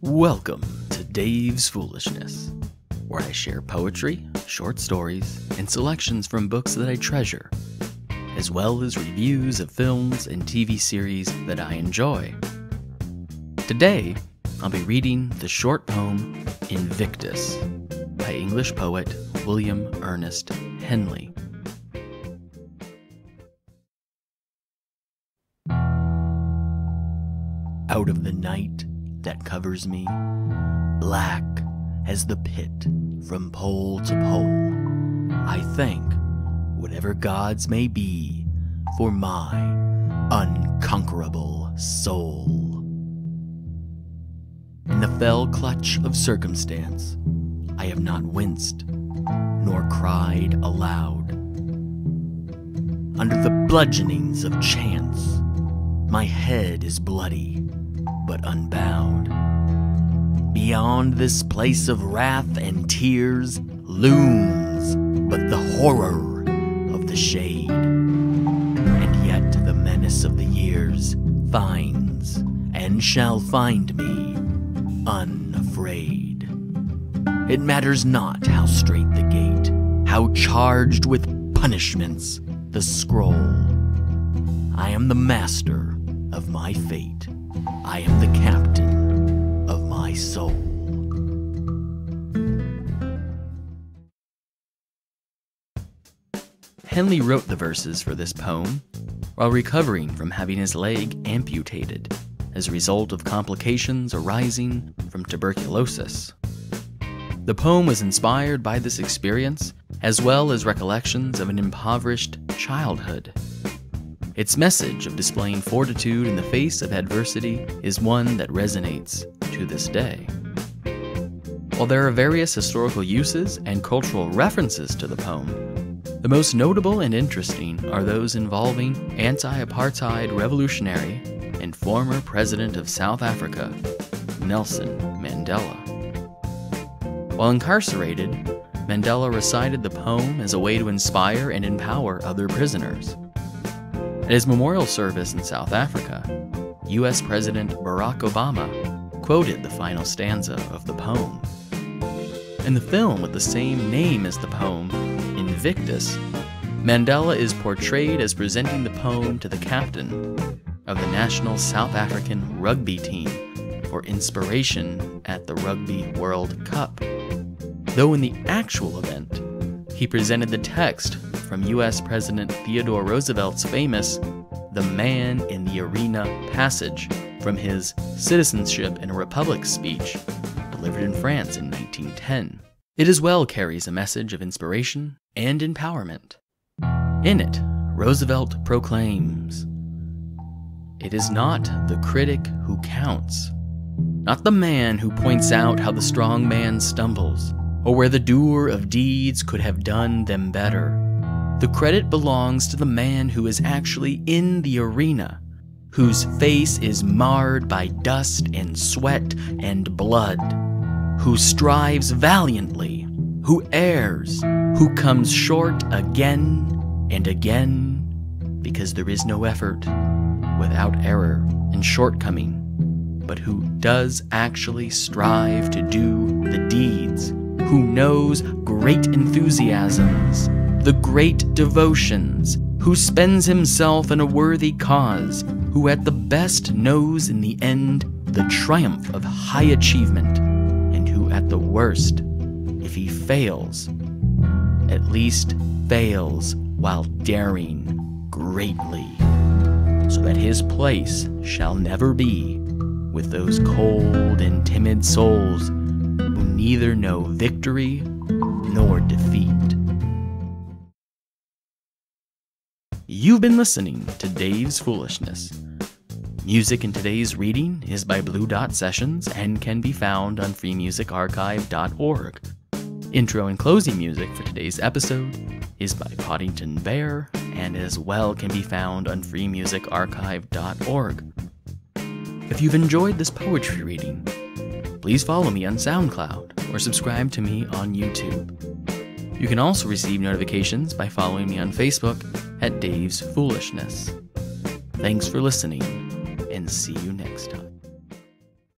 Welcome to Dave's Foolishness, where I share poetry, short stories, and selections from books that I treasure, as well as reviews of films and TV series that I enjoy. Today, I'll be reading the short poem Invictus by English poet William Ernest Henley. Out of the night that covers me, black as the pit from pole to pole, I thank whatever gods may be for my unconquerable soul. In the fell clutch of circumstance, I have not winced nor cried aloud. Under the bludgeonings of chance, my head is bloody but unbowed. Beyond this place of wrath and tears looms but the horror of the shade. And yet the menace of the years finds and shall find me unafraid. It matters not how straight the gate, how charged with punishments the scroll. I am the master of my fate. I am the captain of my soul. Henley wrote the verses for this poem while recovering from having his leg amputated as a result of complications arising from tuberculosis. The poem was inspired by this experience as well as recollections of an impoverished childhood. Its message of displaying fortitude in the face of adversity is one that resonates to this day. While there are various historical uses and cultural references to the poem, the most notable and interesting are those involving anti apartheid revolutionary and former president of South Africa, Nelson Mandela. While incarcerated, Mandela recited the poem as a way to inspire and empower other prisoners. At his memorial service in South Africa, US President Barack Obama quoted the final stanza of the poem. In the film with the same name as the poem, Invictus, Mandela is portrayed as presenting the poem to the captain of the national South African rugby team for inspiration at the Rugby World Cup. Though in the actual event, he presented the text from US President Theodore Roosevelt's famous The Man in the Arena passage from his Citizenship in a Republic speech delivered in France in 1910. It as well carries a message of inspiration and empowerment. In it, Roosevelt proclaims It is not the critic who counts, not the man who points out how the strong man stumbles, or where the doer of deeds could have done them better. The credit belongs to the man who is actually in the arena, whose face is marred by dust and sweat and blood, who strives valiantly, who errs, who comes short again and again, because there is no effort without error and shortcoming, but who does actually strive to do the deeds who knows great enthusiasms, the great devotions, who spends himself in a worthy cause, who at the best knows in the end the triumph of high achievement, and who at the worst, if he fails, at least fails while daring greatly, so that his place shall never be with those cold and timid souls who neither know victory nor defeat. You've been listening to Dave's Foolishness. Music in today's reading is by Blue Dot Sessions and can be found on freemusicarchive.org. Intro and closing music for today's episode is by Podington Bear and as well can be found on freemusicarchive.org. If you've enjoyed this poetry reading, please follow me on SoundCloud or subscribe to me on YouTube. You can also receive notifications by following me on Facebook at Dave's Foolishness. Thanks for listening, and see you next time.